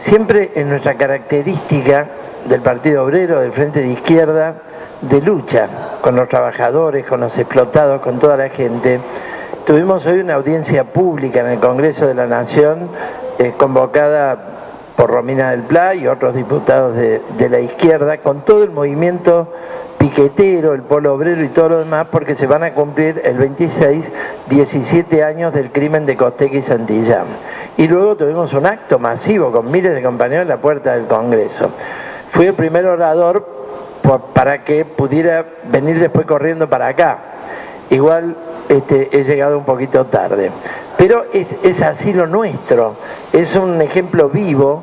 siempre en nuestra característica del Partido Obrero, del Frente de Izquierda, de lucha con los trabajadores, con los explotados, con toda la gente. Tuvimos hoy una audiencia pública en el Congreso de la Nación eh, convocada por Romina del Pla y otros diputados de, la izquierda, con todo el movimiento piquetero, el polo obrero y todo lo demás, porque se van a cumplir el 26, 17 años del crimen de Costeca y Santillán. Y luego tuvimos un acto masivo con miles de compañeros en la puerta del Congreso. Fui el primer orador para que pudiera venir después corriendo para acá. Igual este, he llegado un poquito tarde. Pero es, así lo nuestro, es un ejemplo vivo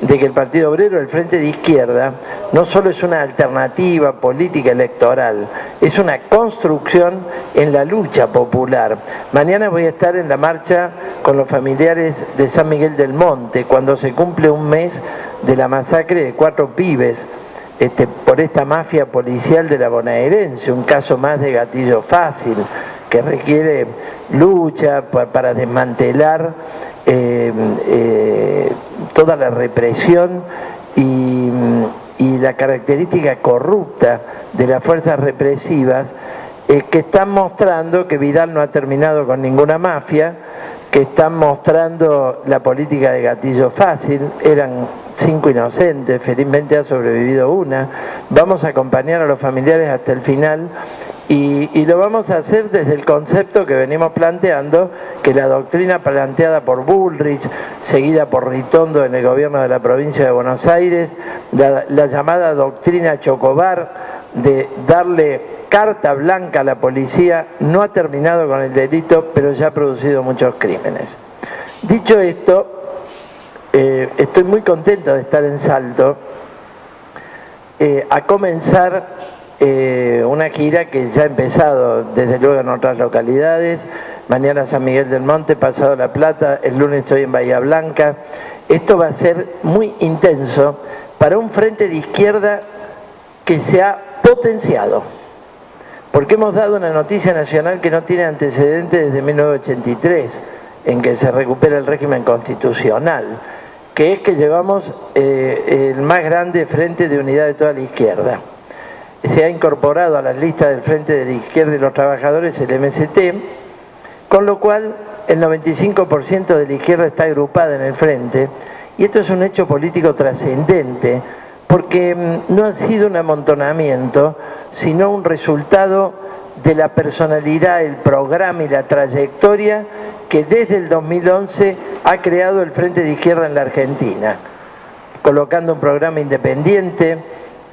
de que el Partido Obrero, el Frente de Izquierda, no solo es una alternativa política electoral, es una construcción en la lucha popular. Mañana voy a estar en la marcha con los familiares de San Miguel del Monte, cuando se cumple un mes de la masacre de cuatro pibes este, por esta mafia policial de la bonaerense, un caso más de gatillo fácil, que requiere lucha para desmantelar eh, eh, toda la represión y, la característica corrupta de las fuerzas represivas eh, que están mostrando que Vidal no ha terminado con ninguna mafia, que están mostrando la política de gatillo fácil, eran cinco inocentes, felizmente ha sobrevivido una. Vamos a acompañar a los familiares hasta el final y, lo vamos a hacer desde el concepto que venimos planteando, que la doctrina planteada por Bullrich, seguida por Ritondo en el gobierno de la provincia de Buenos Aires, la, llamada doctrina Chocobar, de darle carta blanca a la policía, no ha terminado con el delito, pero ya ha producido muchos crímenes. Dicho esto, eh, estoy muy contento de estar en Salto, eh, a comenzar eh, una gira que ya ha empezado desde luego en otras localidades, mañana San Miguel del Monte, pasado La Plata, el lunes estoy en Bahía Blanca. Esto va a ser muy intenso para un frente de izquierda que se ha potenciado, porque hemos dado una noticia nacional que no tiene antecedentes desde 1983, en que se recupera el régimen constitucional, que es que llevamos eh, el más grande frente de unidad de toda la izquierda se ha incorporado a las listas del Frente de la Izquierda y los Trabajadores el MST, con lo cual el 95% de la izquierda está agrupada en el Frente, y esto es un hecho político trascendente, porque mm, no ha sido un amontonamiento, sino un resultado de la personalidad, el programa y la trayectoria que desde el 2011 ha creado el Frente de Izquierda en la Argentina, colocando un programa independiente,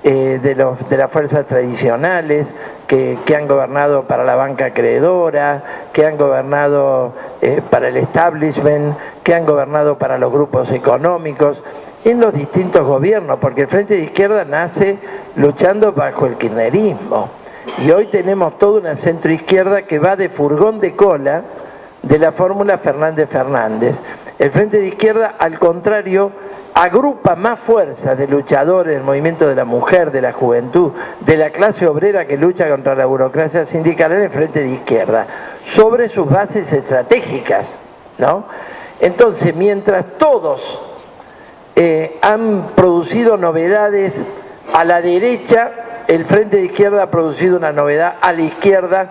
eh, de, los, de las fuerzas tradicionales que, han gobernado para la banca acreedora, que han gobernado eh, para el establishment, que han gobernado para los grupos económicos, en los distintos gobiernos, porque el Frente de Izquierda nace luchando bajo el kirchnerismo. Y hoy tenemos toda una centroizquierda que va de furgón de cola de la fórmula Fernández Fernández. El Frente de Izquierda, al contrario, agrupa más fuerzas de luchadores del movimiento de la mujer, de la juventud, de la clase obrera que lucha contra la burocracia sindical en el frente de izquierda, sobre sus bases estratégicas. ¿no? Entonces, mientras todos eh, han producido novedades a la derecha, el frente de izquierda ha producido una novedad a la izquierda.